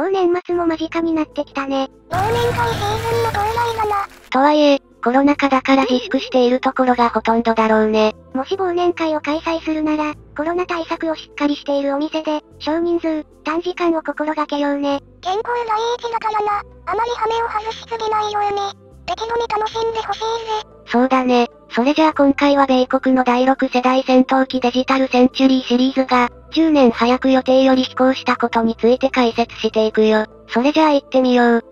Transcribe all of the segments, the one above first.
もう年末も間近になってきたね。忘年会シーズンの到来だな。とはいえ、コロナ禍だから自粛しているところがほとんどだろうね。もし忘年会を開催するなら、コロナ対策をしっかりしているお店で、少人数、短時間を心がけようね。健康第一だからな。あまりハメを外しすぎないように。適度に楽しんでほしいぜ。そうだね。それじゃあ今回は米国の第6世代戦闘機デジタルセンチュリーシリーズが、10年早く予定より飛行したことについて解説していくよ。それじゃあ行ってみよう。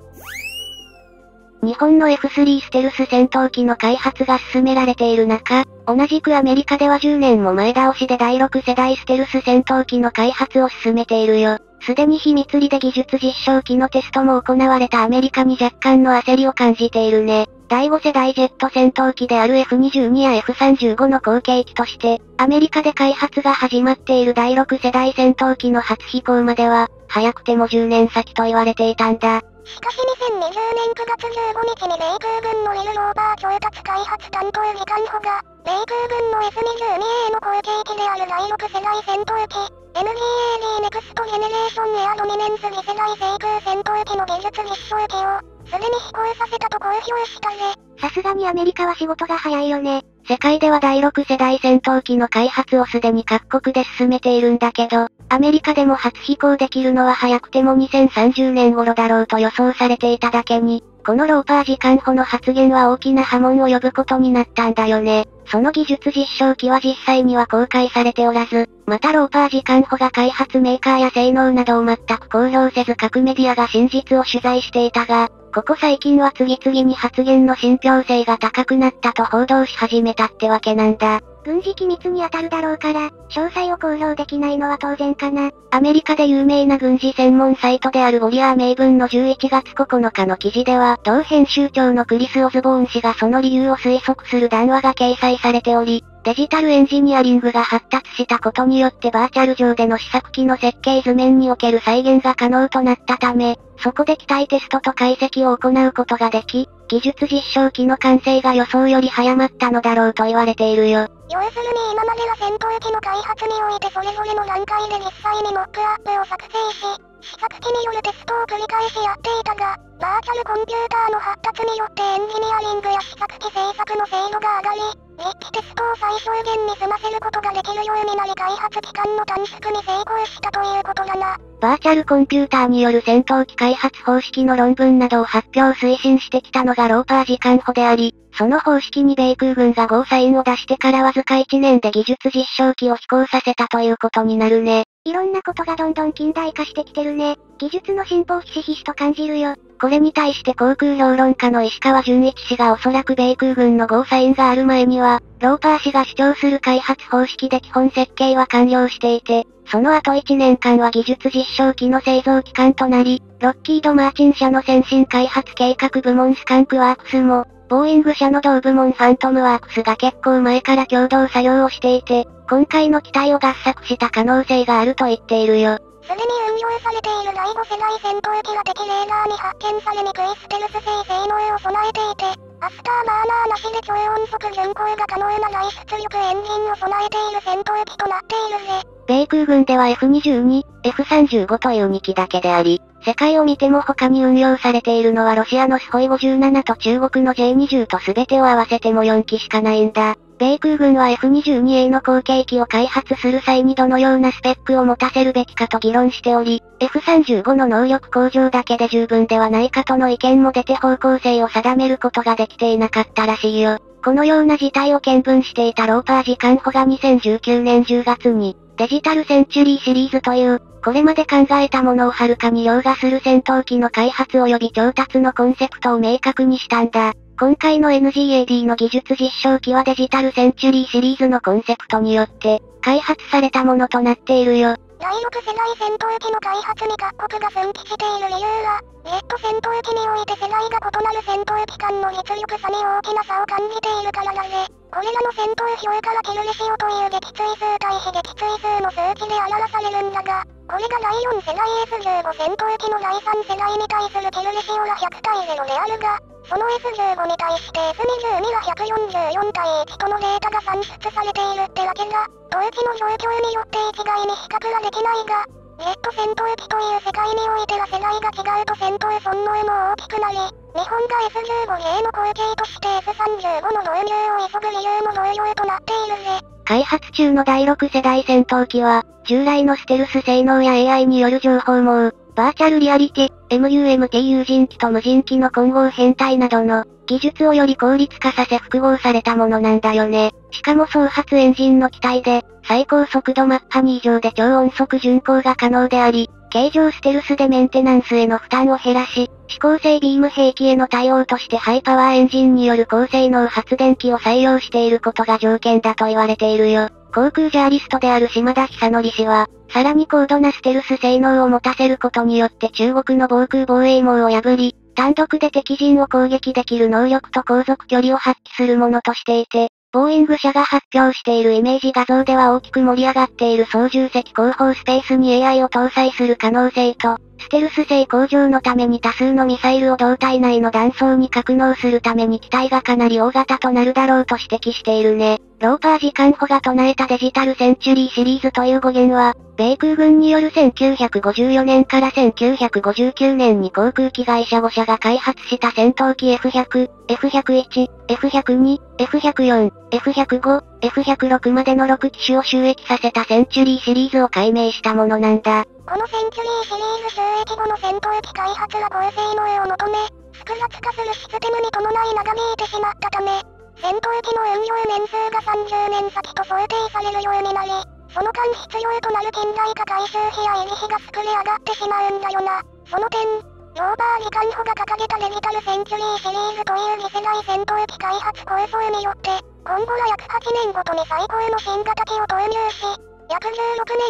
日本の F3 ステルス戦闘機の開発が進められている中、同じくアメリカでは10年も前倒しで第6世代ステルス戦闘機の開発を進めているよ。すでに秘密裏で技術実証機のテストも行われたアメリカに若干の焦りを感じているね。第5世代ジェット戦闘機である F22 や F35 の後継機として、アメリカで開発が始まっている第6世代戦闘機の初飛行までは、早くても10年先と言われていたんだ。しかし2020年9月15日に米空軍のウィル・ローバー調達開発担当機関補が、米空軍の S22A の後継機である第6世代戦闘機、MGAD ネクストジェネレーションエアドミネンス2世代制空戦闘機の技術実証機を、すでに飛行させたと公表したぜ。さすがにアメリカは仕事が早いよね。世界では第6世代戦闘機の開発をすでに各国で進めているんだけど、アメリカでも初飛行できるのは早くても2030年頃だろうと予想されていただけに、このローパー時間補の発言は大きな波紋を呼ぶことになったんだよね。その技術実証機は実際には公開されておらず、またローパー時間補が開発メーカーや性能などを全く公表せず各メディアが真実を取材していたが、ここ最近は次々に発言の信憑性が高くなったと報道し始めたってわけなんだ。軍事機密に当たるだろうから、詳細を公表できないのは当然かな。アメリカで有名な軍事専門サイトであるウォリアー名分の11月9日の記事では、同編集長のクリス・オズボーン氏がその理由を推測する談話が掲載されており、デジタルエンジニアリングが発達したことによってバーチャル上での試作機の設計図面における再現が可能となったため、そこで機体テストと解析を行うことができ、技術実証機の完成が予想より早まったのだろうと言われているよ。要するに今までは戦闘機の開発においてそれぞれの段階で実際にモックアップを作成し、試作機によるテストを繰り返しやっていたが、バーチャルコンピューターの発達によってエンジニアリングや試作機製作の精度が上がり、実機テストを最小限に済ませることができるようになり開発期間の短縮に成功したということだな。バーチャルコンピューターによる戦闘機開発方式の論文などを発表推進してきたのがローパー時間補であり、その方式に米空軍がゴーサインを出してからわずか1年で技術実証機を飛行させたということになるね。いろんなことがどんどん近代化してきてるね。技術の進歩をひしひしと感じるよ。これに対して航空評論家の石川淳一氏がおそらく米空軍のゴーサインがある前には、ローパー氏が主張する開発方式で基本設計は完了していて、その後1年間は技術実証機の製造期間となり、ロッキード・マーチン社の先進開発計画部門スカンクワークスも、ボーイング社の同部門ファントムワークスが結構前から共同作業をしていて、今回の機体を合作した可能性があると言っているよ。すでに運用されている第5世代戦闘機は敵レーダーに発見されにくいステルス性性能を備えていて、アフターバーナーなしで超音速巡航が可能な大出力エンジンを備えている戦闘機となっているぜ。米空軍では F22、F35 という2機だけであり、世界を見ても他に運用されているのはロシアのスホイ57と中国の J20 と全てを合わせても4機しかないんだ。米空軍は F22A の後継機を開発する際にどのようなスペックを持たせるべきかと議論しており、F35 の能力向上だけで十分ではないかとの意見も出て方向性を定めることができていなかったらしいよ。このような事態を見聞していたローパー時間補が2019年10月に、デジタルセンチュリーシリーズという、これまで考えたものをはるかに凌駕する戦闘機の開発及び調達のコンセプトを明確にしたんだ。今回の NGAD の技術実証機はデジタルセンチュリーシリーズのコンセプトによって、開発されたものとなっているよ。第6世代戦闘機の開発に各国が奮起している理由は、ジェット戦闘機において世代が異なる戦闘機間の実力差に大きな差を感じているからだぜ。これらの戦闘表からキルレシオという撃墜数対比撃墜数の数値で表されるんだが、これが第4世代 S15 戦闘機の第3世代に対するキルレシオは100対0であるが、その S15 に対して S22 は144対1とのデータが算出されているってわけだ。当時の状況によって一概に比較はできないが、ジェット戦闘機という世界においては世代が違うと戦闘損能も大きくなり、日本が S15A の後継として F35 の導入を急ぐ理由も同様となっているぜ。開発中の第6世代戦闘機は、従来のステルス性能や AI による情報網、バーチャルリアリティ、MUMT 有人機と無人機の混合変態などの、技術をより効率化させ複合されたものなんだよね。しかも双発エンジンの機体で、最高速度マッハ2以上で超音速巡航が可能であり、形状ステルスでメンテナンスへの負担を減らし、指向性ビーム兵器への対応としてハイパワーエンジンによる高性能発電機を採用していることが条件だと言われているよ。航空ジャーリストである島田久則氏は、さらに高度なステルス性能を持たせることによって中国の防空防衛網を破り、単独で敵陣を攻撃できる能力と航続距離を発揮するものとしていて、ボーイング社が発表しているイメージ画像では大きく盛り上がっている操縦席後方スペースに AI を搭載する可能性と、ステルス性向上のために多数のミサイルを胴体内の断層に格納するために機体がかなり大型となるだろうと指摘しているね。ローパー時間補が唱えたデジタルセンチュリーシリーズという語源は、米空軍による1954年から1959年に航空機会社5社が開発した戦闘機 F100、F101、F102、F104、F105、F106 までの6機種を収益させたセンチュリーシリーズを解明したものなんだ。このセンチュリーシリーズ収益後の戦闘機開発は高性能を求め、複雑化するシステムに伴い長引いてしまったため、戦闘機の運用年数が30年先と想定されるようになり、その間必要となる近代化改修費や維持費が膨れ上がってしまうんだよな。その点、ローバーリカンホが掲げたデジタルセンチュリーシリーズという次世代戦闘機開発構想によって、今後は約8年ごとに最高の新型機を投入し、約16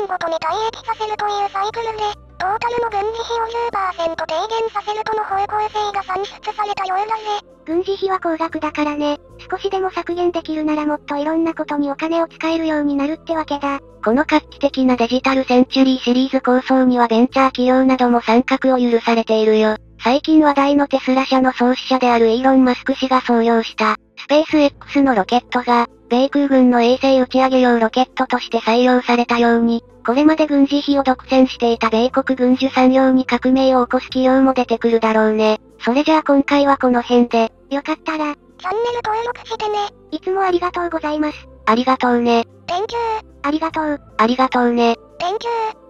年ごとに退役させるというサイクルで、トータルの軍事費を10%低減させるとの方向性が算出されたようだぜ。軍事費は高額だからね。少しでも削減できるならもっといろんなことにお金を使えるようになるってわけだ。この画期的なデジタルセンチュリーシリーズ構想にはベンチャー企業なども参画を許されているよ。最近話題のテスラ社の創始者であるイーロン・マスク氏が創業した、スペース X のロケットが、米空軍の衛星打ち上げ用ロケットとして採用されたように、これまで軍事費を独占していた米国軍需産業に革命を起こす企業も出てくるだろうね。それじゃあ今回はこの辺で、よかったら、チャンネル登録してね。いつもありがとうございます。ありがとうね。Thank you. ありがとう。ありがとうね。Thank you.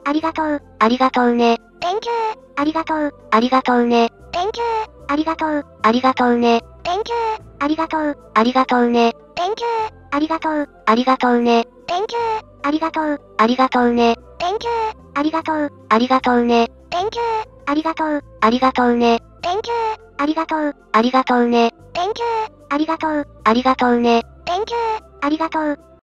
ありがとう。ありがとうね。Thank you. ありがとう。ありがとうね。Thank you. ありがとう。ありがとうね。Thank you. ありがとう。ありがとうね。Thank you. ありがとう。ありがとうね。Thank you. ありがとう。ありがとうね。Thank you. ありがとう。ありがとうね。Thank you. ありがとう。ありがとうね。Thank you. ありがとう。ありがとうね。Thank you. ありがとう。ありがとうね。Thank you. ありがとう。